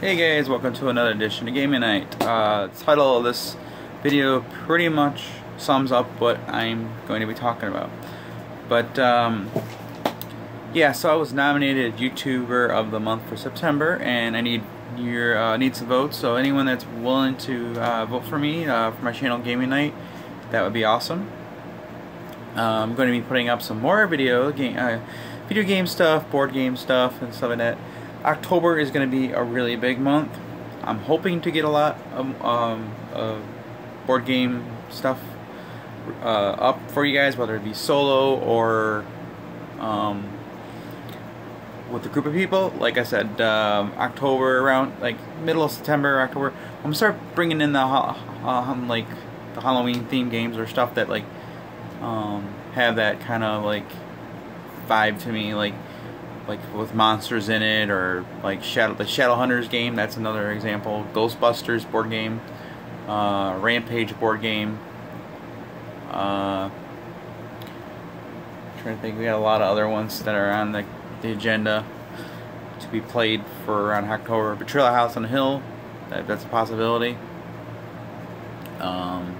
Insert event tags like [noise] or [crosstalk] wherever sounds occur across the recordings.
Hey guys, welcome to another edition of Gaming Night. Uh, the title of this video pretty much sums up what I'm going to be talking about. But, um, yeah, so I was nominated YouTuber of the month for September, and I need your uh, need some votes. So anyone that's willing to uh, vote for me uh, for my channel Gaming Night, that would be awesome. Uh, I'm going to be putting up some more video game, uh, video game stuff, board game stuff, and stuff like that. October is going to be a really big month. I'm hoping to get a lot of um, board game stuff uh, up for you guys, whether it be solo or um, with a group of people. Like I said, um, October around like middle of September, October. I'm gonna start bringing in the uh, like the Halloween themed games or stuff that like um, have that kind of like vibe to me, like like with monsters in it, or like Shadow the Shadowhunters game. That's another example. Ghostbusters board game, uh, Rampage board game. Uh, trying to think, we got a lot of other ones that are on the, the agenda to be played for around October. Betrayal House on the Hill, that, that's a possibility. Um,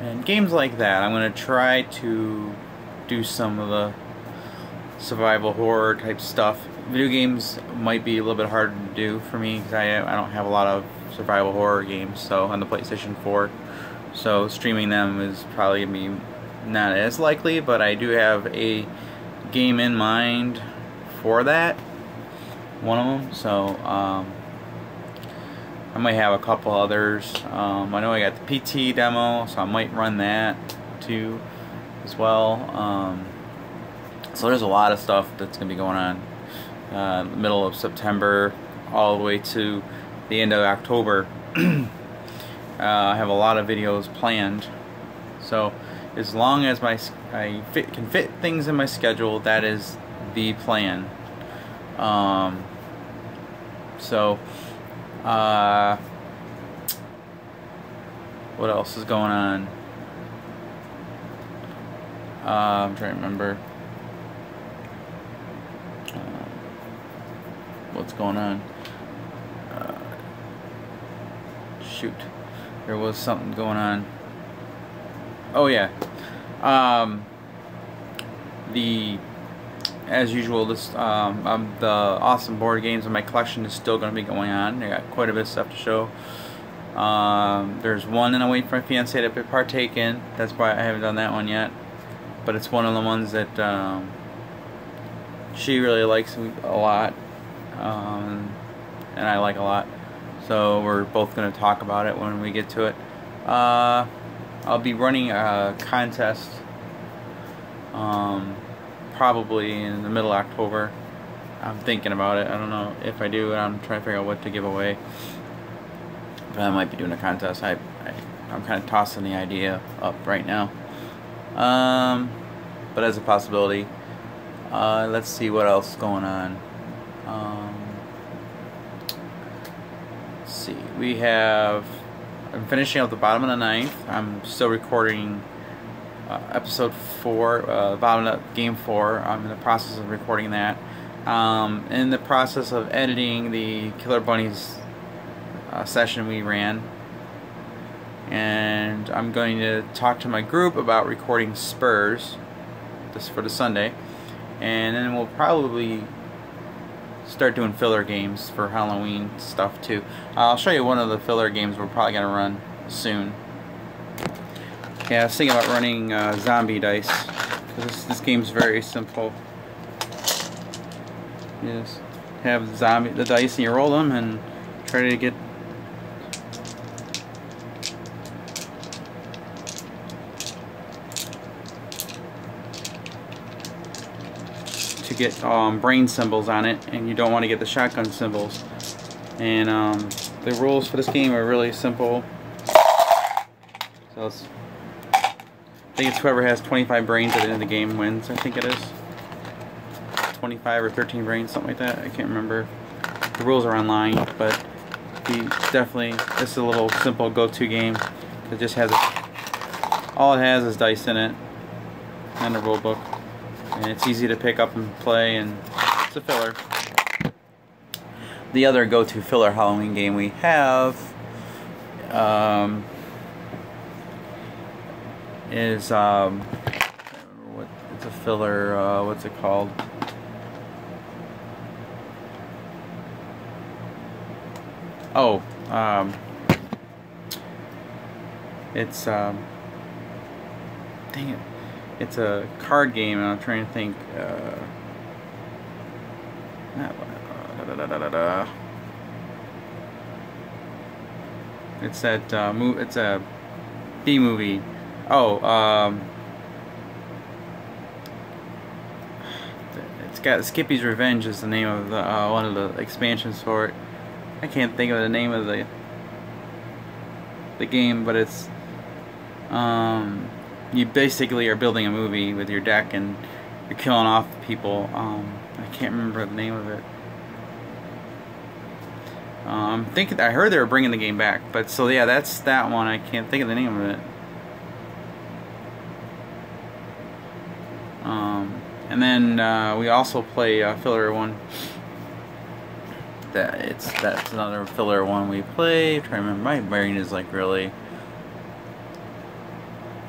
and games like that, I'm going to try to do some of the survival horror type stuff. Video games might be a little bit harder to do for me because I, I don't have a lot of survival horror games so on the PlayStation 4 so streaming them is probably be not as likely but I do have a game in mind for that one of them so um, I might have a couple others. Um, I know I got the PT demo so I might run that too as well. Um, so there's a lot of stuff that's going to be going on uh, middle of September all the way to the end of October. [clears throat] uh, I have a lot of videos planned. So as long as my I fit, can fit things in my schedule, that is the plan. Um, so, uh, what else is going on? Uh, I'm trying to remember. What's going on. Uh, shoot. There was something going on. Oh yeah. Um, the as usual, this um, um, the awesome board games in my collection is still going to be going on. I got quite a bit of stuff to show. Um, there's one and I'm waiting for my fiance to partake in. That's why I haven't done that one yet. But it's one of the ones that um, she really likes a lot um, and I like a lot. So we're both going to talk about it when we get to it. Uh, I'll be running a contest um, probably in the middle of October. I'm thinking about it. I don't know if I do. I'm trying to figure out what to give away. But I might be doing a contest. I, I I'm kind of tossing the idea up right now. Um, but as a possibility. Uh, let's see what else is going on. Um, let's see. We have. I'm finishing up the bottom of the ninth. I'm still recording uh, episode four, uh, bottom of game four. I'm in the process of recording that. Um, in the process of editing the Killer Bunnies uh, session we ran. And I'm going to talk to my group about recording Spurs this for the Sunday. And then we'll probably start doing filler games for Halloween stuff too. I'll show you one of the filler games we're probably going to run soon. Yeah, I was thinking about running uh, zombie dice. This, this game's very simple. Just have zombie the dice and you roll them and try to get to get um, brain symbols on it and you don't want to get the shotgun symbols. And um, the rules for this game are really simple. So it's, I think it's whoever has 25 brains at the end of the game wins I think it is. 25 or 13 brains something like that I can't remember. The rules are online but the, definitely this is a little simple go-to game. It just has a, all it has is dice in it and a rule book and it's easy to pick up and play and it's a filler. the other go-to filler Halloween game we have um, is um, what it's a filler. Uh, what's it called? Oh, um, it's um, dang it, it's a card game, and I'm trying to think. Uh, da, da, da, it's that uh, move. It's a B movie. Oh, um, it's got Skippy's Revenge is the name of the uh, one of the expansions for it. I can't think of the name of the the game, but it's um, you basically are building a movie with your deck and you're killing off people. Um, I can't remember the name of it. Um, think I heard they were bringing the game back, but so yeah, that's that one. I can't think of the name of it. Um, and then uh, we also play a filler one that it's that's another filler one we play. I'm trying to remember, my brain is like really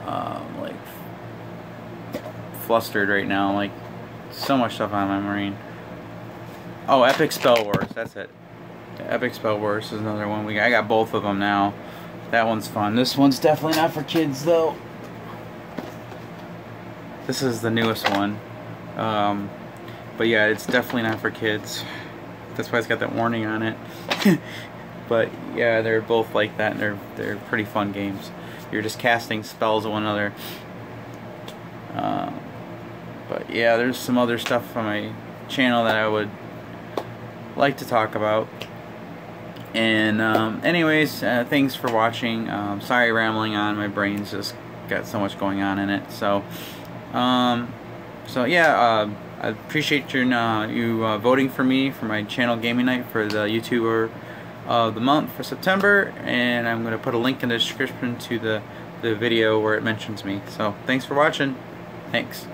um, like flustered right now. Like so much stuff on my Marine. Oh, Epic Spell Wars. That's it. Epic Spell Wars is another one. We I got both of them now. That one's fun. This one's definitely not for kids though. This is the newest one. Um, but yeah, it's definitely not for kids. That's why it's got that warning on it. [laughs] but yeah, they're both like that. they're they're pretty fun games. You're just casting spells at one another. Uh, but yeah, there's some other stuff on my channel that I would like to talk about. And um, anyways, uh, thanks for watching. Um, sorry rambling on. My brain's just got so much going on in it. So, um, so yeah. Uh, I appreciate your, uh, you uh, voting for me for my channel gaming night for the YouTuber of the month for September and I'm going to put a link in the description to the, the video where it mentions me. So thanks for watching. Thanks.